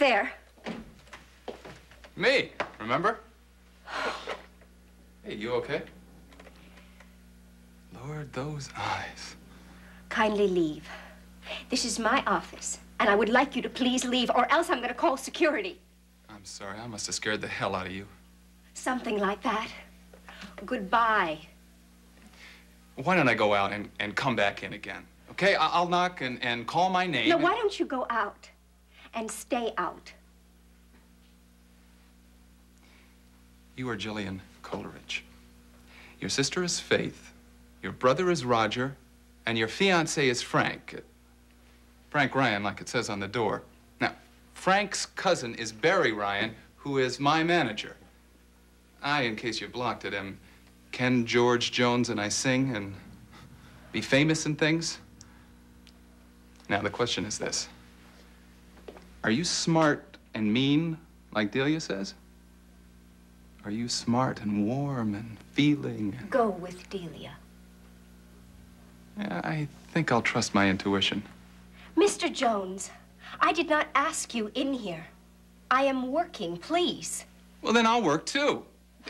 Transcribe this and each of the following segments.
There? Me, remember? Hey, you okay? Lord, those eyes. Kindly leave. This is my office, and I would like you to please leave, or else I'm going to call security. I'm sorry, I must have scared the hell out of you. Something like that. Goodbye. Why don't I go out and, and come back in again? Okay, I- I'll knock and, and call my name. No, and- why don't you go out and stay out? You are Jillian Coleridge. Your sister is Faith. Your brother is Roger. And your fiance is Frank. Frank Ryan, like it says on the door. Now, Frank's cousin is Barry Ryan, who is my manager. I, in case you blocked it, am Ken George Jones, and I sing and be famous and things. Now, the question is this Are you smart and mean, like Delia says? Are you smart and warm and feeling? Go with Delia. Yeah, I think I'll trust my intuition. Mr. Jones, I did not ask you in here. I am working, please. Well, then I'll work too.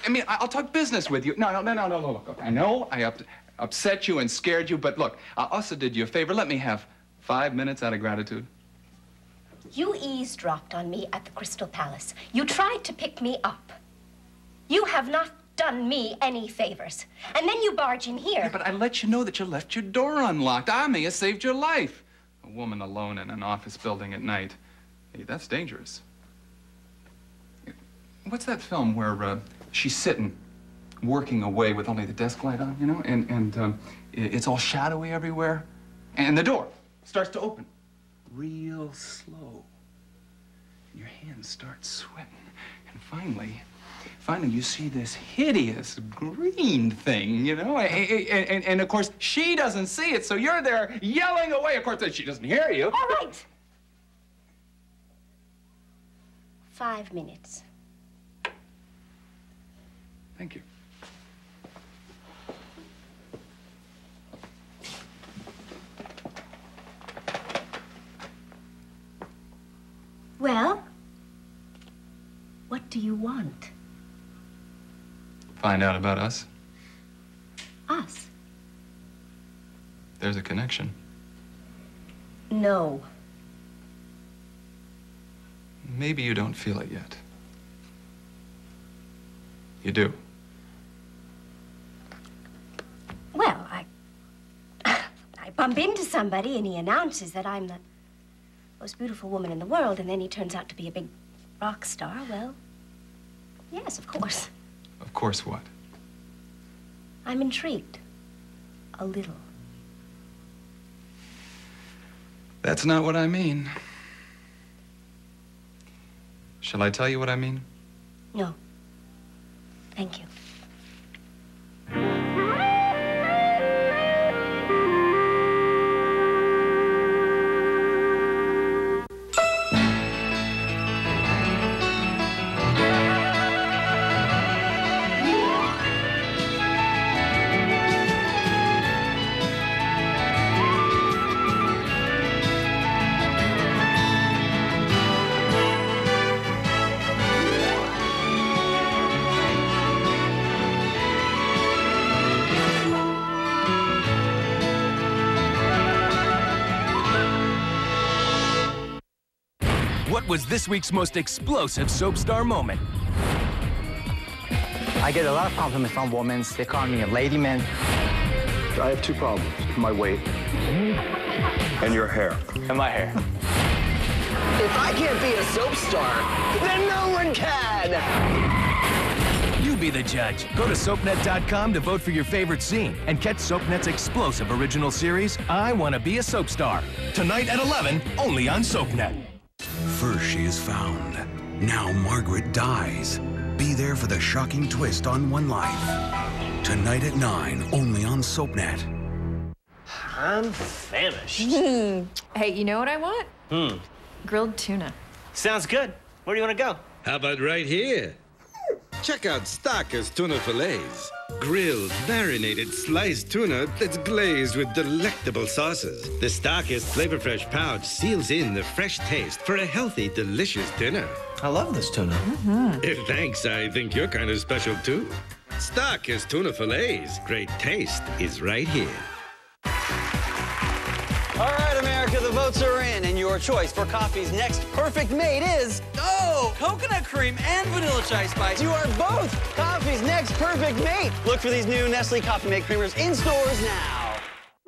I mean, I'll talk business with you. No, no, no, no, no, no. Look, look, I know I up, upset you and scared you, but look, I also did you a favor. Let me have five minutes out of gratitude. You eavesdropped on me at the Crystal Palace. You tried to pick me up. You have not done me any favors. And then you barge in here. Yeah, but I let you know that you left your door unlocked. I may have saved your life. A woman alone in an office building at night. Hey, that's dangerous. What's that film where uh, she's sitting, working away with only the desk light on, you know, and, and um, it's all shadowy everywhere? And the door starts to open real slow. And your hands start sweating. And finally, finally you see this hideous green thing, you know? A- a- a- And, and, of course, she doesn't see it, so you're there yelling away. Of course, she doesn't hear you. All right. Five minutes. Thank you. Well, what do you want? Find out about us. Us? There's a connection. No. Maybe you don't feel it yet. You do. Well, I. I bump into somebody and he announces that I'm the most beautiful woman in the world, and then he turns out to be a big rock star. Well, yes, of course. Of course, what? I'm intrigued. A little. That's not what I mean. Shall I tell you what I mean? No. Thank you. Was this week's most explosive soap star moment? I get a lot of compliments from women. They call me a lady man. I have two problems my weight and your hair. And my hair. If I can't be a soap star, then no one can! You be the judge. Go to soapnet.com to vote for your favorite scene and catch SoapNet's explosive original series, I Want to Be a Soap Star. Tonight at 11, only on SoapNet. First she is found. Now Margaret dies. Be there for the shocking twist on One Life. Tonight at 9, only on SoapNet. I'm famished. Hey, you know what I want? Hmm. Grilled tuna. Sounds good. Where do you want to go? How about right here? Check out StarKist tuna fillets. Grilled, marinated, sliced tuna that's glazed with delectable sauces. The StarKist Flavor Fresh pouch seals in the fresh taste for a healthy, delicious dinner. I love this tuna. Eh, Thanks, I think you're kind of special too. StarKist tuna fillets. Great taste is right here. All right, America, the votes are in, and your choice for coffee's next perfect mate is oh, coconut cream and vanilla chai spice. You are both coffee's next perfect mate. Look for these new Nestle Coffee Mate creamers in stores now.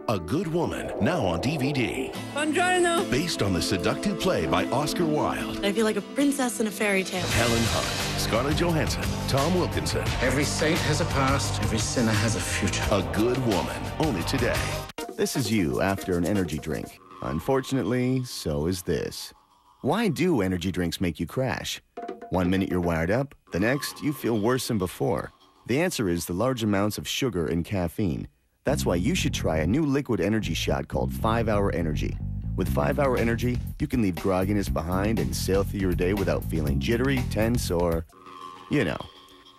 A Good Woman, now on DVD. Buongiorno. Based on the seductive play by Oscar Wilde. I feel like a princess in a fairy tale. Helen Hunt, Scarlett Johansson, Tom Wilkinson. Every saint has a past, every sinner has a future. A Good Woman, only today. This is you after an energy drink. Unfortunately, so is this. Why do energy drinks make you crash? One minute you're wired up, the next you feel worse than before. The answer is the large amounts of sugar and caffeine. That's why you should try a new liquid energy shot called 5 Hour Energy. With 5 Hour Energy, you can leave grogginess behind and sail through your day without feeling jittery, tense, or, you know.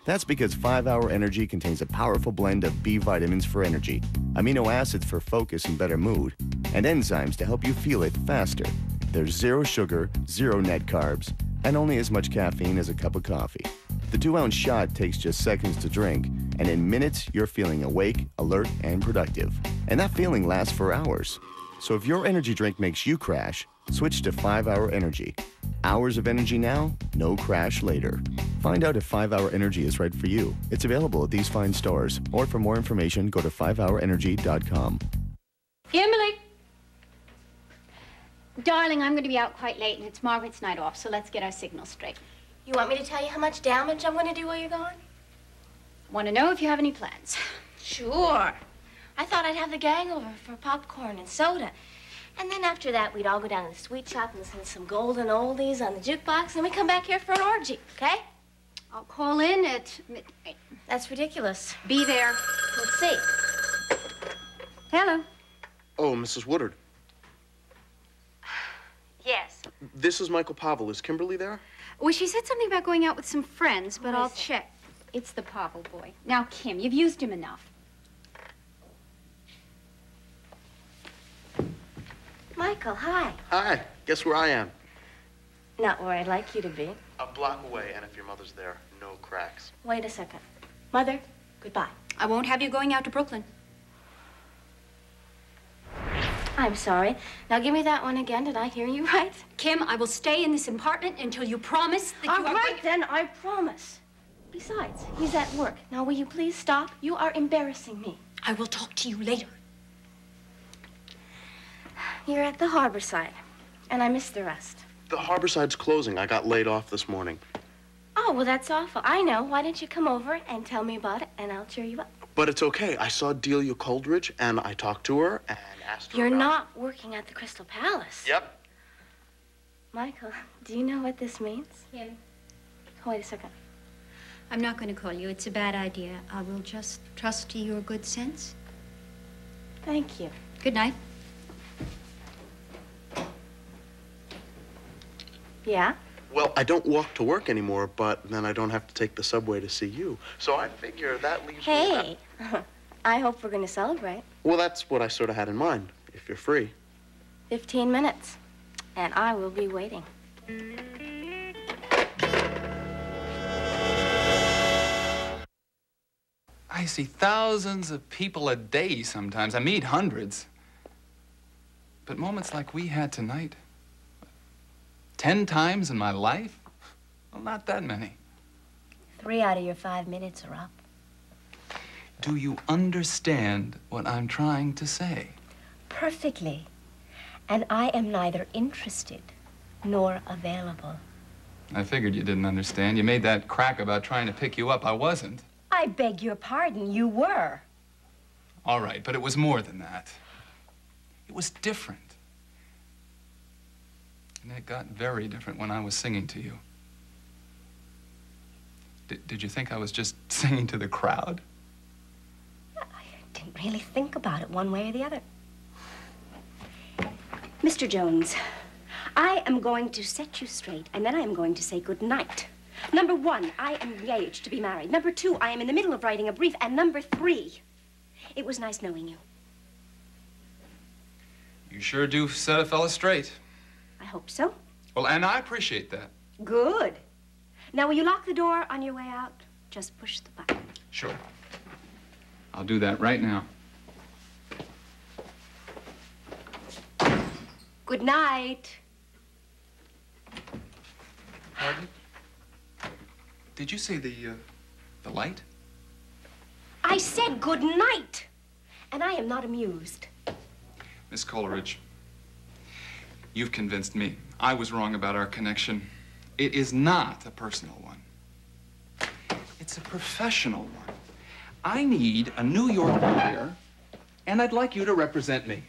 That's because 5 Hour Energy contains a powerful blend of B vitamins for energy, amino acids for focus and better mood, and enzymes to help you feel it faster. There's zero sugar, zero net carbs, and only as much caffeine as a cup of coffee. The two ounce shot takes just seconds to drink, and in minutes, you're feeling awake, alert, and productive. And that feeling lasts for hours. So if your energy drink makes you crash, switch to 5 Hour Energy. Hours of energy now, no crash later. Find out if 5 Hour Energy is right for you. It's available at these fine stores, or for more information, go to 5hourenergy.com. Emily! Darling, I'm going to be out quite late, and it's Margaret's night off, so let's get our signal straight. You want me to tell you how much damage I'm going to do while you're gone? Want to know if you have any plans? Sure. I thought I'd have the gang over for popcorn and soda. And then after that, we'd all go down to the sweet shop and listen to some golden oldies on the jukebox, and then we come back here for an orgy, okay? I'll call in at midnight. That's ridiculous. Be there. Let's see. Hello. Oh, Mrs. Woodard. Yes. This is Michael Pavel. Is Kimberly there? Well, she said something about going out with some friends, but I'll it? check. It's the Pavel boy. Now, Kim, you've used him enough. Michael, hi. Hi. Guess where I am? Not where I'd like you to be. A block away, and if your mother's there, no cracks. Wait a second. Mother, goodbye. I won't have you going out to Brooklyn. I'm sorry. Now give me that one again. Did I hear you right? Kim, I will stay in this apartment until you promise that All you are right, going- then, I promise. Besides, he's at work. Now, will you please stop? You are embarrassing me. I will talk to you later. You're at the harbor side, and I missed the rest. The Harborside's closing. I got laid off this morning. Oh, well, that's awful. I know. Why don't you come over and tell me about it, and I'll cheer you up? But it's okay. I saw Delia Coleridge, and I talked to her and asked her. You're about- not working at the Crystal Palace. Yep. Michael, do you know what this means? Kim, Wait a second. I'm not going to call you. It's a bad idea. I will just trust to your good sense. Thank you. Good night. Yeah? Well, I don't walk to work anymore, but then I don't have to take the subway to see you. So I figure that leaves me. Hey, I hope we're going to celebrate. Well, that's what I sort of had in mind, if you're free. 15 minutes, and I will be waiting. I see thousands of people a day sometimes. I meet hundreds. But moments like we had tonight, ten times in my life? Well, not that many. Three out of your five minutes are up. Do you understand what I'm trying to say? Perfectly. And I am neither interested nor available. I figured you didn't understand. You made that crack about trying to pick you up. I wasn't. I beg your pardon, you were. All right, but it was more than that. It was different. And it got very different when I was singing to you. D- did you think I was just singing to the crowd? I didn't really think about it one way or the other. Mr. Jones, I am going to set you straight, and then I am going to say good night. Number one, I am engaged to be married. Number two, I am in the middle of writing a brief. And number three, it was nice knowing you. You sure do set a fella straight. I hope so. Well, and I appreciate that. Good. Now, will you lock the door on your way out? Just push the button. Sure. I'll do that right now. Good night. Pardon? Did you say the, uh, the light? I said good night. And I am not amused. Miss Coleridge, you've convinced me. I was wrong about our connection. It is not a personal one. It's a professional one. I need a New York lawyer, and I'd like you to represent me.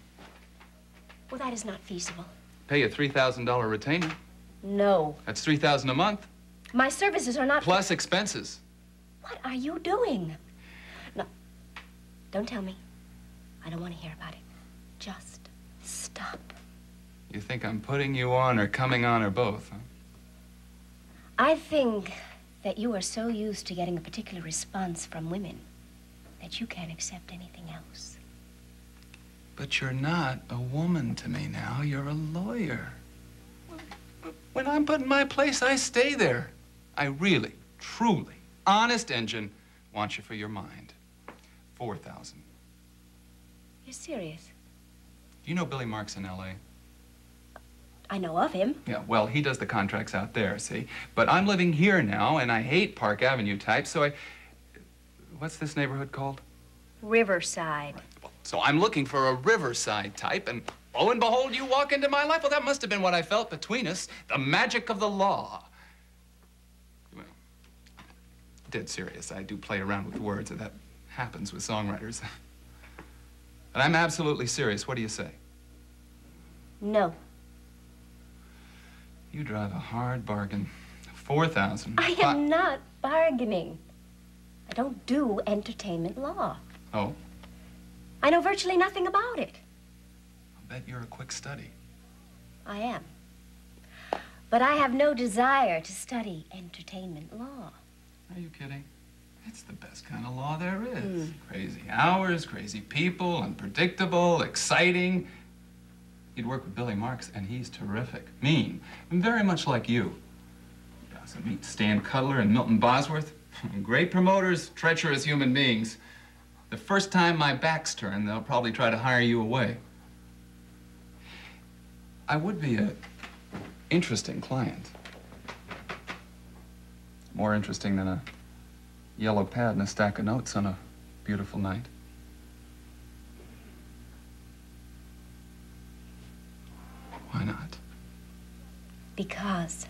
Well, that is not feasible. Pay a $3,000 retainer. No. That's 3000 a month, My services are not. plus expenses. What are you doing? No. Don't tell me. I don't want to hear about it. Just stop. You think I'm putting you on or coming on or both, huh? I think that you are so used to getting a particular response from women that you can't accept anything else. But you're not a woman to me now. You're a lawyer. When I'm put in my place, I stay there. I really, truly, honest engine, want you for your mind. 4,000. You're serious? Do you know Billy Marks in L.A.? I know of him. Yeah, well, he does the contracts out there, see? But I'm living here now, and I hate Park Avenue type, so I... What's this neighborhood called? Riverside. So I'm looking for a Riverside type, and lo and behold, you walk into my life. Well, that must have been what I felt between us. The magic of the law. Well, dead serious. I do play around with words, and that happens with songwriters. But I'm absolutely serious. What do you say? No. You drive a hard bargain. 4,000. I am not bargaining. I don't do entertainment law. Oh, I know virtually nothing about it. I'll bet you're a quick study. I am. But I have no desire to study entertainment law. Are you kidding? It's the best kind of law there is. Hmm. Crazy hours, crazy people, unpredictable, exciting. You'd work with Billy Marks, and he's terrific. Mean, and very much like you. Also meet Stan Cutler and Milton Bosworth. Great promoters, treacherous human beings. The first time my back's turned, they'll probably try to hire you away. I would be a interesting client. More interesting than a yellow pad and a stack of notes on a beautiful night. Why not? Because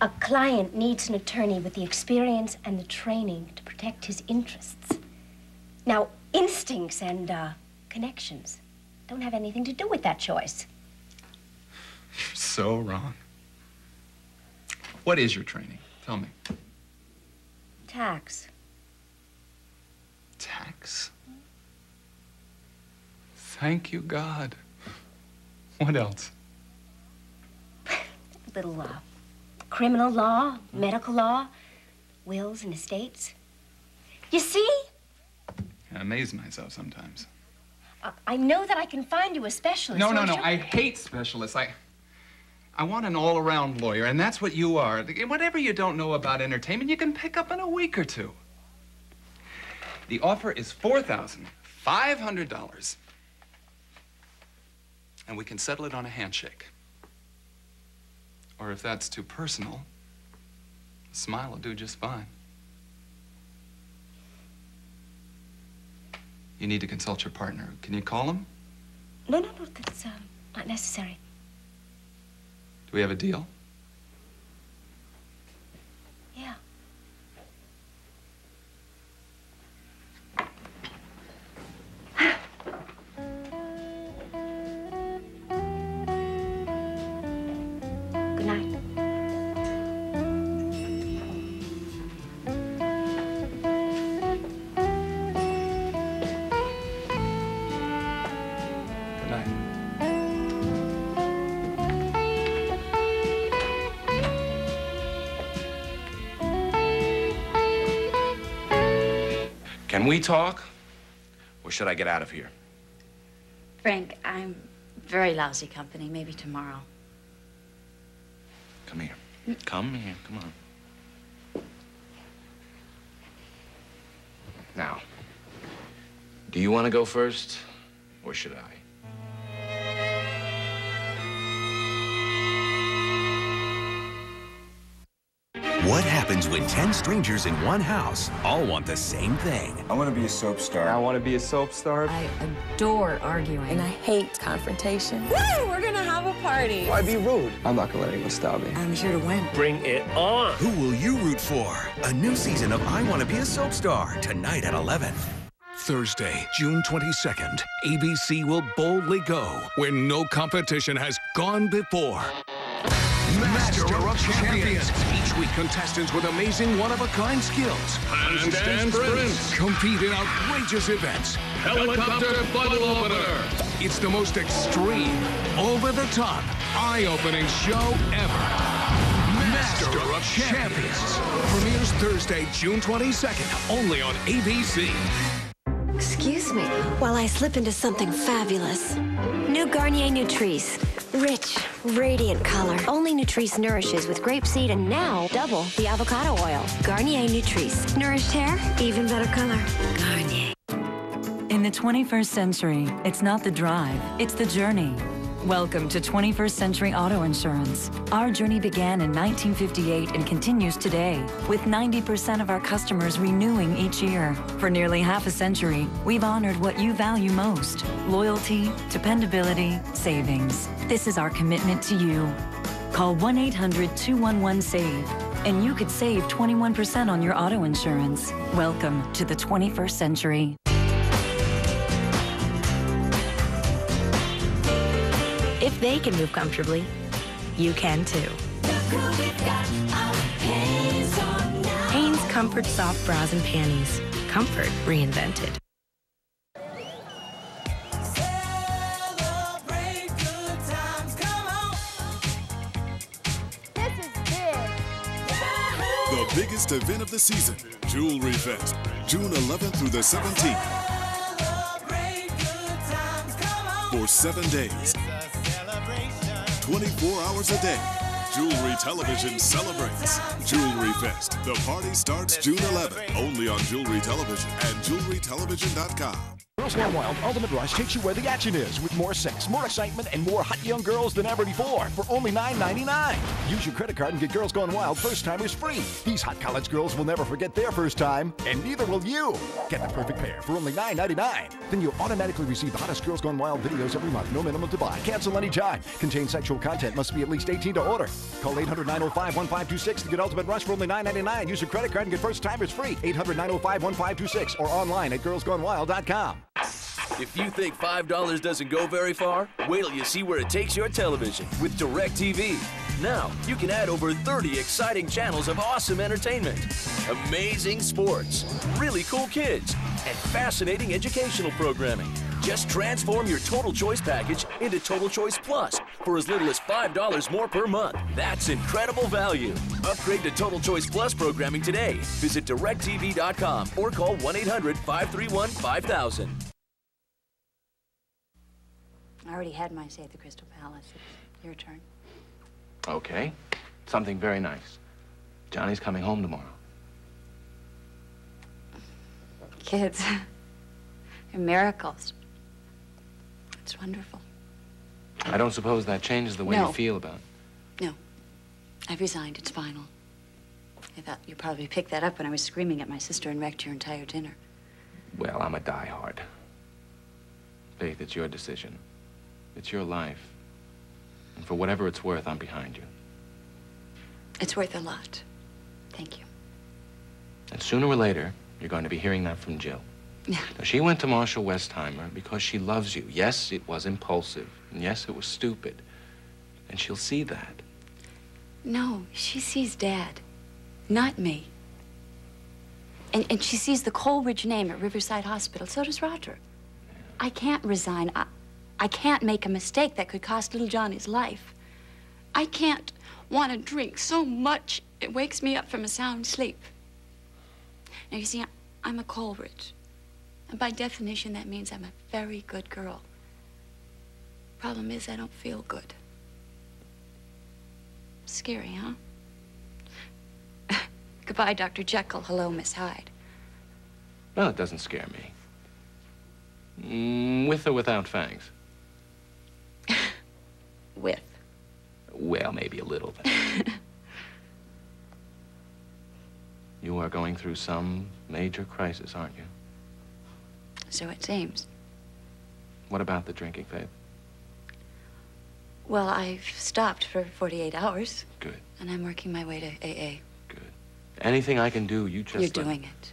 a client needs an attorney with the experience and the training to protect his interests. Now, instincts and uh, connections don't have anything to do with that choice. You're so wrong. What is your training? Tell me. Tax. Tax? Thank you, God. What else? Little uh, criminal law, medical law, wills and estates. You see, I amaze myself sometimes. I, I know that I can find you a specialist. No, no, no. I hate specialists. I, I want an all-around lawyer, and that's what you are. Whatever you don't know about entertainment, you can pick up in a week or two. The offer is four thousand five hundred dollars, and we can settle it on a handshake. Or if that's too personal, a smile will do just fine. You need to consult your partner. Can you call him? No, no, no, that's um, not necessary. Do we have a deal? Can we talk? Or should I get out of here? Frank, I'm very lousy company. Maybe tomorrow. Come here. Come here. Come on. Now, do you want to go first, or should I? What happens when 10 strangers in one house all want the same thing? I want to be a soap star. I want to be a soap star. I adore arguing. And I hate confrontation. Woo! We're gonna have a party. Why be rude? I'm not gonna let anyone stop me. I'm here to win. Bring it on! Who will you root for? A new season of I Want to Be a Soap Star, tonight at 11. Thursday, June 22nd, ABC will boldly go where no competition has gone before. Master of Champions. Each week, contestants with amazing one-of-a-kind skills. Handstand sprints. Compete in outrageous events. Helicopter bottle opener. It's the most extreme, over-the-top, eye-opening show ever. Master of Champions. Premieres Thursday, June 22nd, only on ABC. Excuse me while I slip into something fabulous. New Garnier Nutrisse. Rich, radiant color. Only Nutrisse nourishes with grapeseed and now double the avocado oil. Garnier Nutrisse. Nourished hair, even better color. Garnier. In the 21st century, it's not the drive, it's the journey. Welcome to 21st Century Auto Insurance. Our journey began in 1958 and continues today, with 90% of our customers renewing each year. For nearly half a century, we've honored what you value most loyalty, dependability, savings. This is our commitment to you. Call 1 800 211 SAVE, and you could save 21% on your auto insurance. Welcome to the 21st century. They can move comfortably, you can too. Hanes Comfort Soft Bras and Panties. Comfort reinvented. The biggest event of the season, Jewelry Fest, June 11th through the 17th. For seven days, 24 hours a day, Jewelry Television celebrates Jewelry Fest. The party starts June 11th, only on Jewelry Television and jewelrytelevision.com. Girls Gone Wild Ultimate Rush takes you where the action is with more sex, more excitement, and more hot young girls than ever before for only $9.99. Use your credit card and get Girls Gone Wild first timers free. These hot college girls will never forget their first time, and neither will you. Get the perfect pair for only $9.99. Then you'll automatically receive the hottest Girls Gone Wild videos every month, no minimum to buy. Cancel anytime. Contains sexual content, must be at least 18 to order. Call 800 905 1526 to get Ultimate Rush for only $9.99. Use your credit card and get first timers free. 800 905 1526 or online at girlsgonewild.com. If you think $5 doesn't go very far, wait till you see where it takes your television with DirecTV. Now, you can add over 30 exciting channels of awesome entertainment, amazing sports, really cool kids, and fascinating educational programming. Just transform your Total Choice package into Total Choice Plus for as little as $5 more per month. That's incredible value. Upgrade to Total Choice Plus programming today. Visit directv.com or call 1 800 531 5000. I already had my say at the Crystal Palace. It's your turn. Okay. Something very nice. Johnny's coming home tomorrow. Kids, they're miracles. It's wonderful. I don't suppose that changes the way No. you feel about it. No, I've resigned. It's final. I thought you probably picked that up when I was screaming at my sister and wrecked your entire dinner. Well, I'm a diehard. Faith, it's your decision. It's your life. And for whatever it's worth, I'm behind you. It's worth a lot. Thank you. And sooner or later, you're going to be hearing that from Jill. Yeah. Now, she went to Marshall Westheimer because she loves you. Yes, it was impulsive. And yes, it was stupid. And she'll see that. No, she sees Dad, not me. And, and she sees the Coleridge name at Riverside Hospital. So does Roger. I can't resign. I, I can't make a mistake that could cost little Johnny's life. I can't want to drink so much it wakes me up from a sound sleep. Now, you see, I- I'm a Coleridge. And by definition, that means I'm a very good girl. Problem is, I don't feel good. Scary, huh? Goodbye, Dr. Jekyll. Hello, Miss Hyde. Well, it doesn't scare me. Mm, with or without fangs? With. Well, maybe a little. You are going through some major crisis, aren't you? So it seems. What about the drinking, Faith? Well, I've stopped for 48 hours. Good. And I'm working my way to AA. Good. Anything I can do, you just. You're doing it.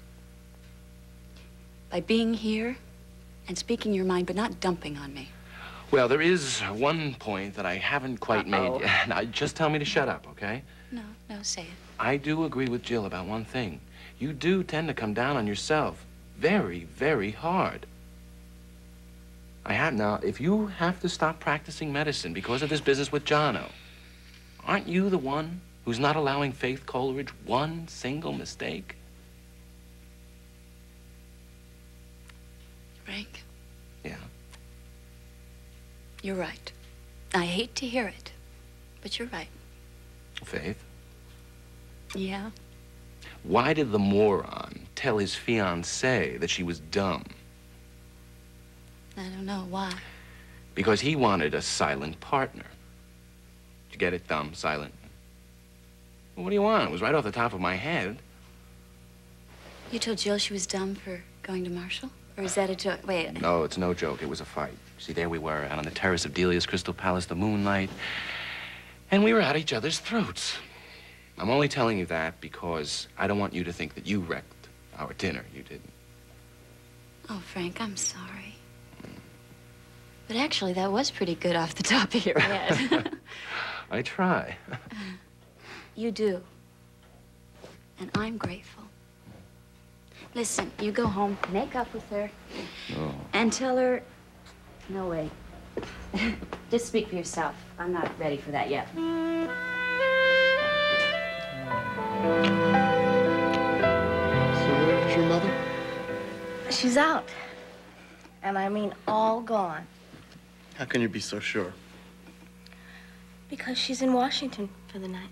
By being here and speaking your mind, but not dumping on me. Well, there is one point that I haven't quite Uh-oh. made yet. Now, just tell me to shut up, okay? No, no, say it. I do agree with Jill about one thing. You do tend to come down on yourself very, very hard. I have now, if you have to stop practicing medicine because of this business with Jono, aren't you the one who's not allowing Faith Coleridge one single mistake? Frank, Yeah. you're right. I hate to hear it, but you're right. Faith, Yeah? why did the moron tell his fiancée that she was dumb? I don't know why. Because he wanted a silent partner. Did you get it? Dumb, silent. Well, what do you want? It was right off the top of my head. You told Jill she was dumb for going to Marshall? Or is that a joke? Wait. No, it's no joke. It was a fight. See, there we were, out on the terrace of Delia's Crystal Palace, the moonlight, and we were at each other's throats. I'm only telling you that because I don't want you to think that you wrecked our dinner. You didn't. Oh, Frank, I'm sorry. But actually, that was pretty good off the top of your head. I try. you do. And I'm grateful. Listen, you go home, make up with her, Oh. and tell her. No, way. Just speak for yourself. I'm not ready for that yet. Oh. She's out. And I mean all gone. How can you be so sure? Because she's in Washington for the night.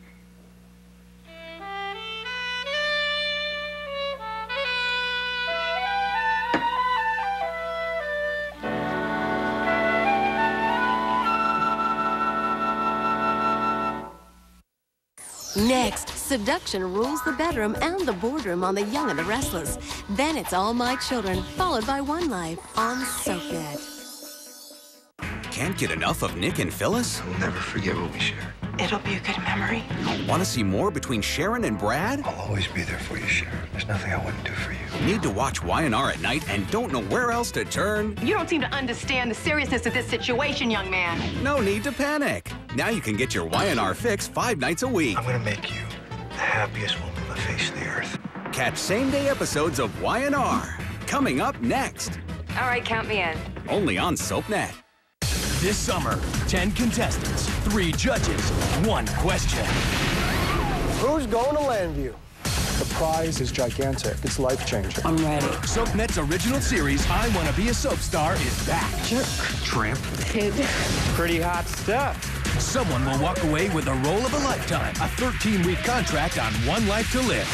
Seduction rules the bedroom and the boardroom on The Young and the Restless. Then it's All My Children, followed by One Life on SoapNet. Can't get enough of Nick and Phyllis? I'll never forget what we shared. It'll be a good memory. Want to see more between Sharon and Brad? I'll always be there for you, Sharon. There's nothing I wouldn't do for you. Need to watch Y&R at night and don't know where else to turn? You don't seem to understand the seriousness of this situation, young man. No need to panic. Now you can get your Y&R fix five nights a week. I'm gonna make you the happiest woman on the face of the earth. Catch same-day episodes of Y&R coming up next. All right, count me in. Only on SoapNet. This summer, 10 contestants, three judges, one question. Who's going to Llanview? The prize is gigantic. It's life changing. I'm ready. SoapNet's original series, I Wanna Be a Soap Star, is back. Jerk. Tramp. Kid. Pretty hot stuff. Someone will walk away with the role of a lifetime, a 13-week contract on One Life to Live.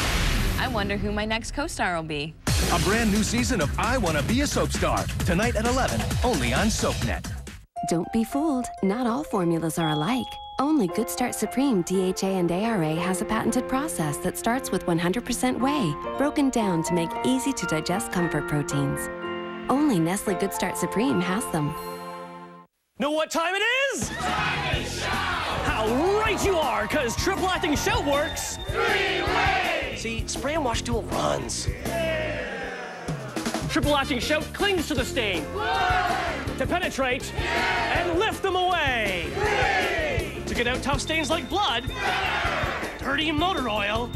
I wonder who my next co-star will be. A brand new season of I Wanna Be a Soap Star, tonight at 11, only on SoapNet. Don't be fooled. Not all formulas are alike. Only Good Start Supreme DHA and ARA has a patented process that starts with 100% whey, broken down to make easy to digest comfort proteins. Only Nestle Good Start Supreme has them. Know what time it is? How right you are, because triple acting shout works. Three ways! See, spray and wash dual runs. Triple acting shout clings to the stain. To penetrate and lift them away. To get out tough stains like blood. Dirty motor oil.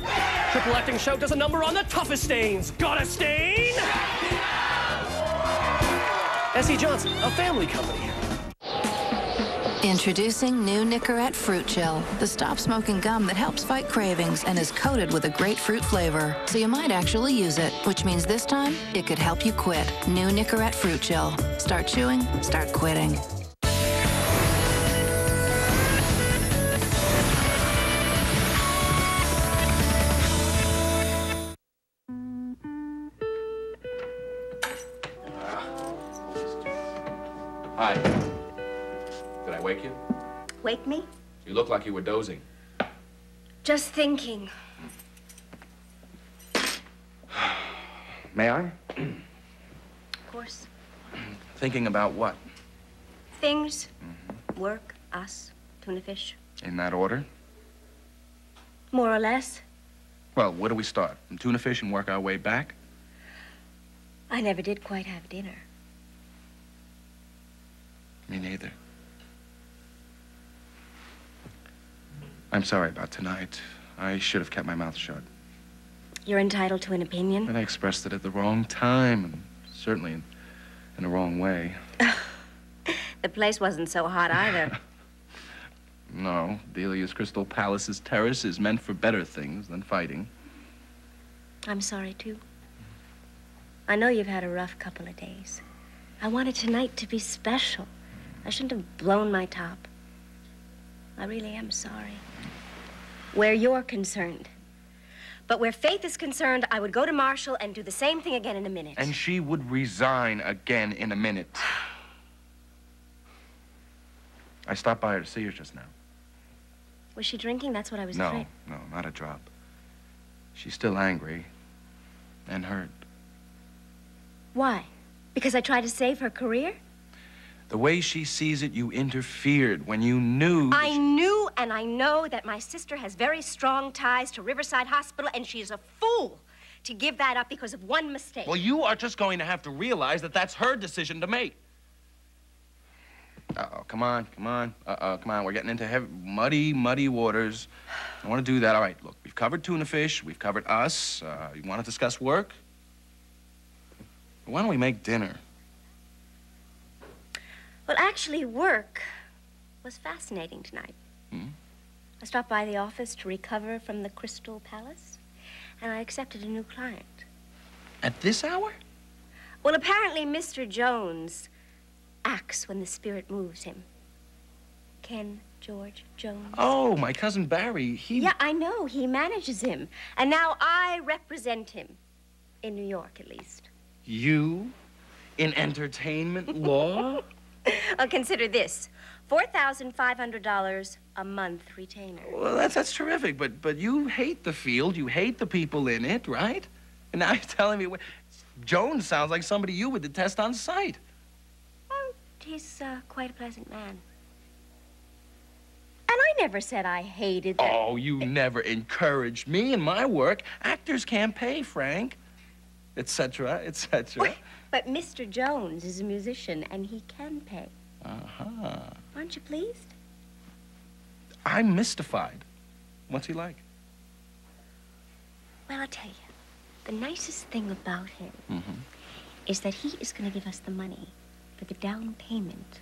Triple acting shout does a number on the toughest stains. Got a stain? S.C. Johnson, a family company. Introducing new Nicorette Fruit Chill, the stop smoking gum that helps fight cravings and is coated with a grapefruit flavor. So you might actually use it, which means this time it could help you quit. New Nicorette Fruit Chill. Start chewing, start quitting. Hi. Did I wake you? Wake me? You look like you were dozing. Just thinking. May I? Of course. Thinking about what? Things, mm-hmm. work, us, tuna fish. In that order? More or less. Well, where do we start? From tuna fish and work our way back? I never did quite have dinner. Me neither. I'm sorry about tonight. I should have kept my mouth shut. You're entitled to an opinion. And I expressed it at the wrong time, and certainly in, in the wrong way. The place wasn't so hot either. No, Delia's Crystal Palace's terrace is meant for better things than fighting. I'm sorry, too. I know you've had a rough couple of days. I wanted tonight to be special. I shouldn't have blown my top. I really am sorry. Where you're concerned. But where Faith is concerned, I would go to Marshall and do the same thing again in a minute. And she would resign again in a minute. I stopped by her to see her just now. Was she drinking? That's what I was no, afraid. no, not a drop. She's still angry and hurt. Why? Because I tried to save her career? The way she sees it, you interfered when you knew. I knew and I know that my sister has very strong ties to Riverside Hospital, and she is a fool to give that up because of one mistake. Well, you are just going to have to realize that that's her decision to make. Uh-oh, come on, come on. Uh-oh, come on. We're getting into heavy, muddy, muddy waters. I want to do that. All right, look, we've covered tuna fish. We've covered us. Uh, you want to discuss work? Why don't we make dinner? Well, actually, work was fascinating tonight. Hmm? I stopped by the office to recover from the Crystal Palace, and I accepted a new client. At this hour? Well, apparently, Mr. Jones acts when the spirit moves him. Ken George Jones. Oh, my cousin Barry. He. Yeah, I know. He manages him. And now I represent him. In New York, at least. You? In entertainment law? Well, consider this. $4,500 a month retainer. Well, that's that's terrific, but but you hate the field, you hate the people in it, right? And now you're telling me What, Jones sounds like somebody you would detest on sight. Oh, he's uh, quite a pleasant man. And I never said I hated that. Oh, you never encouraged me in my work. Actors can't pay, Frank, etc., etc. But Mr. Jones is a musician, and he can pay. Uh-huh. Aren't you pleased? I'm mystified. What's he like? Well, I'll tell you. The nicest thing about him Mm-hmm. is that he is going to give us the money for the down payment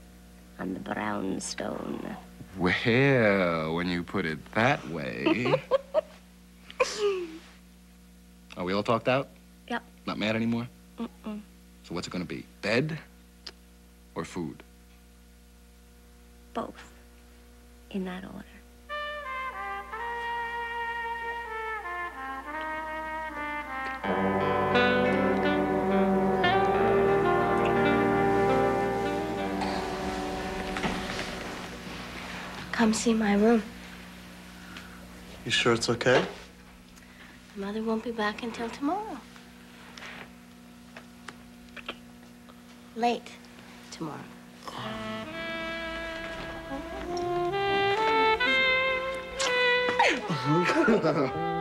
on the brownstone. Well, when you put it that way. Are we all talked out? Yep. Not mad anymore? Mm-mm. So what's it gonna be? Bed or food? Both. In that order. Come see my room. You sure it's okay? Mother won't be back until tomorrow. Late tomorrow.